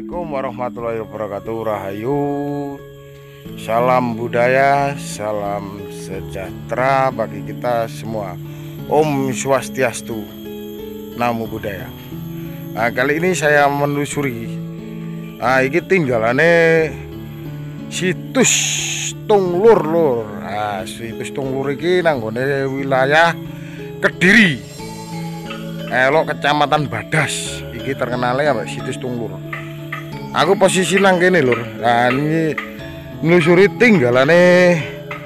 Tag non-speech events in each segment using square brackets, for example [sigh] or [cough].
Assalamualaikum warahmatullahi wabarakatuh. Rahayu. Salam budaya Salam sejahtera bagi kita semua. Om Swastiastu Namo budaya nah, Kali ini saya menelusuri Nah ini tinggalannya Situs Tunglur lur. Nah, Situs Tunglur ini nanggone wilayah Kediri. Elok Kecamatan Badas. Iki terkenalnya apa situs Tunglur aku posisi nang kene lur. Nah ini nelusuri tinggalane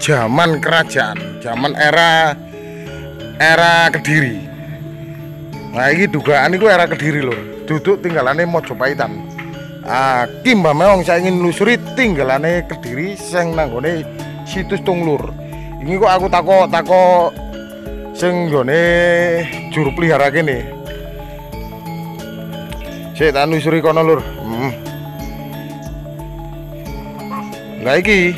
zaman kerajaan zaman era era kediri. Nah ini dugaan itu era kediri lur. Duduk tinggalane Mojopahitan. Ah kimba memang saya ingin nelusuri tinggalane kediri sing nanggone situs Tunglur. Ini kok aku takok takok sing gone juru pelihara kene. Sik tak nusuri kono lur. Lah iki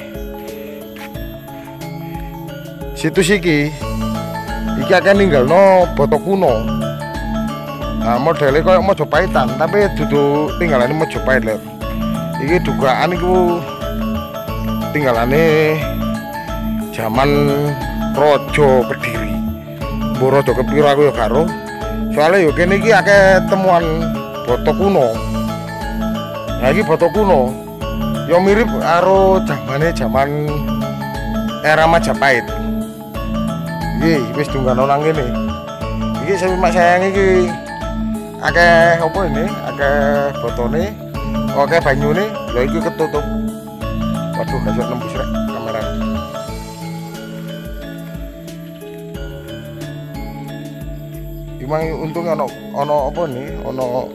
situs iki iki akan ninggalno boto kuno. Nah, modelnya kayak Mojopahitan, tapi dudu tinggalane Mojopahit lho. Iki dugaan iku tinggalane zaman Rojo Kediri. Mbok Rojo kepiro aku ya. Soalnya yo kene iki temuan boto kuno. Nah iki boto kuno. Yo mirip karo zamane zaman era Majapahit. Iki wis dunggano nang kene. Iki saya mak sayang iki akeh apa ini? Akeh botone, akeh banyune. Lha iki ketutup. Waduh, gak iso nembus rek kamera. Emang untungnya ono ono apa nih? Ono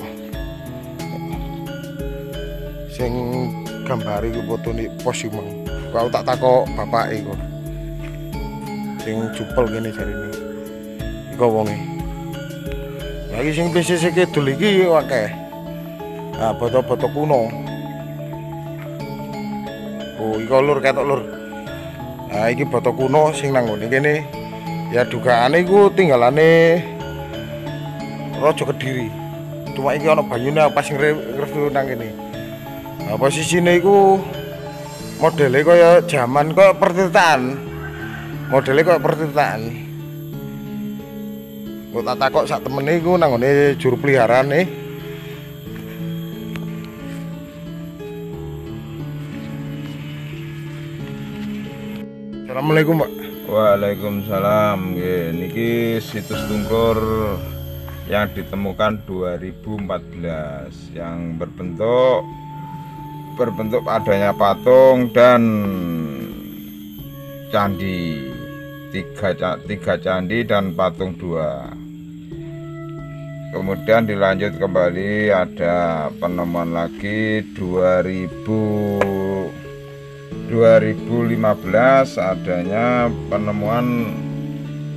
gambari ku fotone pos emang. Kau tak takok bapak iku. Sing jupel jari ini. Iku wonge. Lagi sing bisnis kidul iki akeh. Nah, foto-foto kuno. Oh, iku lur ketok lur. Nah, iki foto kuno sing nang ngene kene. Ya dugaane iku tinggalane Rojo Kediri. Cuma iki ana banyune pas ngrefu nang kene. Nah, posisine iku modele kaya jaman kaya pertirtaan. Modele kaya pertirtaan. Kok tak takok sak temene iku nang ngene juru peliharane. Assalamualaikum, Pak. Waalaikumsalam. Nggih, niki situs Tungkur yang ditemukan 2014 yang berbentuk berbentuk adanya patung dan candi. Tiga, tiga candi dan patung dua. Kemudian dilanjut kembali ada penemuan lagi 2000 2015 adanya penemuan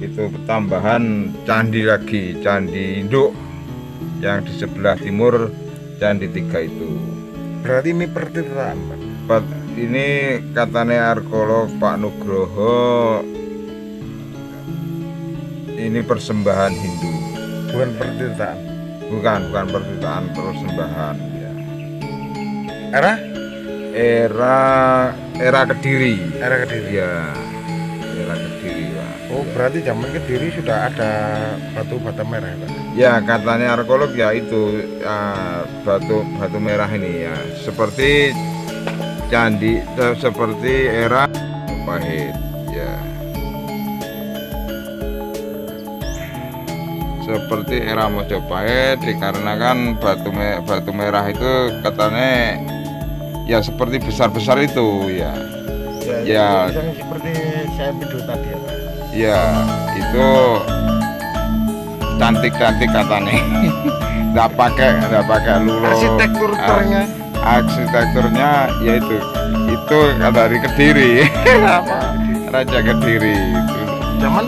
itu tambahan candi lagi candi induk yang di sebelah timur candi tiga itu Berarti ini pertirtaan, Pak. Pat- ini katanya arkeolog Pak Nugroho ini persembahan Hindu Bukan pertirtaan. bukan bukan percintaan persembahan ya. Era era era kediri era Kediri. ya era kediri. Oh, berarti zaman Kediri sudah ada batu bata merah, ya, Pak. Ya katanya arkeolog ya itu ah, batu batu merah ini ya seperti candi se- seperti era Pahit ya seperti era Mojopahit dikarenakan batu me- batu merah itu katanya ya seperti besar besar itu ya Ya. Yang seperti saya video tadi ya, Pak. Ya itu cantik cantik katanya. [laughs] Nggak pakai nggak pakai lulo Arsitekturnya. Arsitekturnya yaitu itu. Dari kediri. [laughs] Apa? raja kediri itu. Zaman?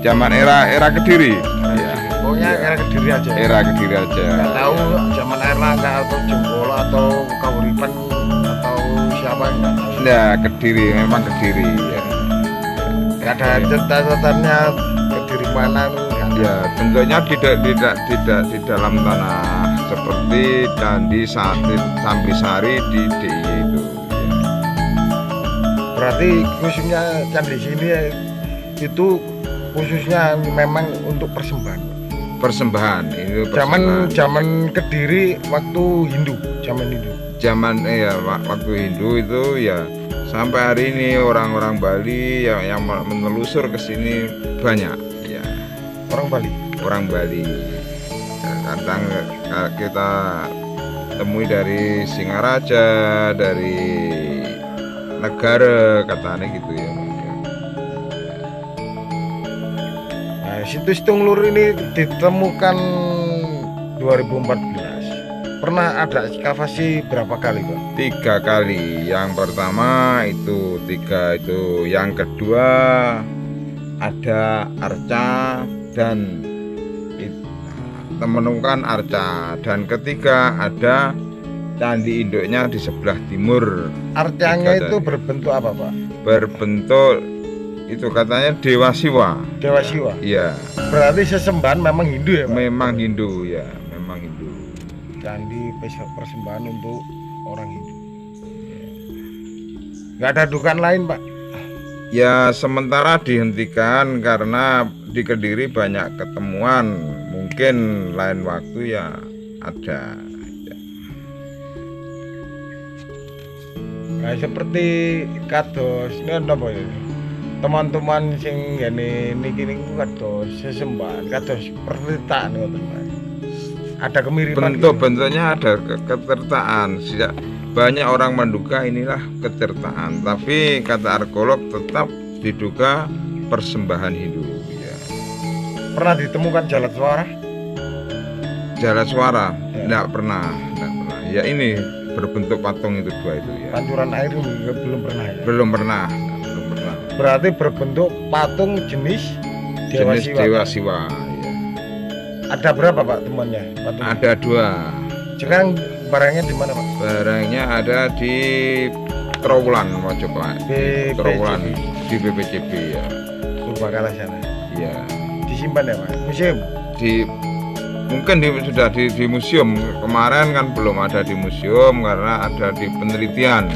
Zaman era era kediri. Ya pokoknya Iya. era Kediri aja. era kediri aja. Nggak tahu zaman Erlangga atau Jenggola atau Kauripan atau siapa nggak tahu. ya kediri. Memang kediri ya. Nggak ada catatan-catatannya Kediri mana ya bentuknya tidak tidak tidak di dalam tanah seperti Candi Sati Sambisari di DIY itu. ya. Berarti khususnya candi sini itu khususnya memang untuk persembahan. Persembahan itu Zaman persembahan. zaman Kediri waktu Hindu, zaman Hindu. zaman ya wa- waktu Hindu itu ya sampai hari ini orang-orang Bali yang yang menelusur ke sini banyak ya Orang Bali. orang Bali Ya, kadang eh, kita temui dari Singaraja dari negara katanya gitu ya Nah, situs Tunglur ini ditemukan 2014. Pernah ada ekskavasi berapa kali, Pak? tiga kali yang pertama itu tiga itu yang kedua ada arca dan menemukan arca dan ketiga ada candi induknya di sebelah timur Artianya Tiga itu berbentuk apa, Pak? berbentuk itu katanya dewa siwa Dewa Siwa. iya Berarti sesembahan memang Hindu ya, Pak? memang Hindu ya memang Hindu Candi persembahan untuk orang Hindu. Nggak ada dukaan lain, Pak. Ya sementara dihentikan karena di Kediri banyak ketemuan mungkin lain waktu ya ada Ya. Nah, seperti kados ini ada apa ya? Teman-teman sing gini niki niku kados sesembahan, kados perlitaan ngoten, Pak. Ada kemiripan. bentuk gitu. bentuknya ada ke- ketertaan Sejak banyak orang menduga inilah ketertaan tapi kata arkeolog tetap diduga persembahan Hindu ya. Pernah ditemukan jalan suara? jalan suara Ya. tidak pernah tidak pernah ya ini berbentuk patung itu dua itu ya Pancuran air juga belum pernah ya. belum pernah belum pernah Berarti berbentuk patung jenis Dewa jenis Siwa. dewa siwa ya. Ada berapa Pak temannya? Patung. ada dua Sekarang barangnya di mana Pak? barangnya ada di Trawulan mau coba Di Trawulan di BPCB ya Purbakala sana. ya Disimpan ya Pak? Museum. di mungkin di, sudah di, di museum kemarin kan belum ada di museum karena ada di penelitian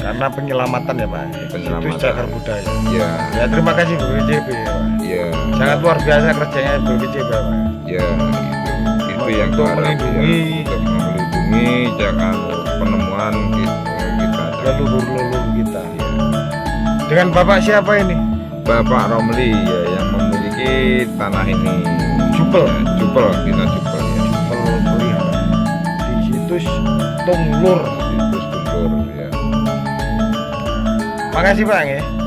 Karena penyelamatan ya Pak. Penyelamatan. Situs cagar budaya. ya Ya terima kasih BPJB ya Pak. ya Sangat luar biasa kerjanya BPJB Pak. ya itu itu yang Untuk ya. melindungi- untuk melindungi jangan penemuan kita, kita Leluhur-leluhur kita. Dengan Bapak siapa ini? Bapak Romli ya yang memiliki tanah ini Jupel. ya, jupel kita jupel ya Pelihara. Di situs Tunglur. Makasih Pak ya.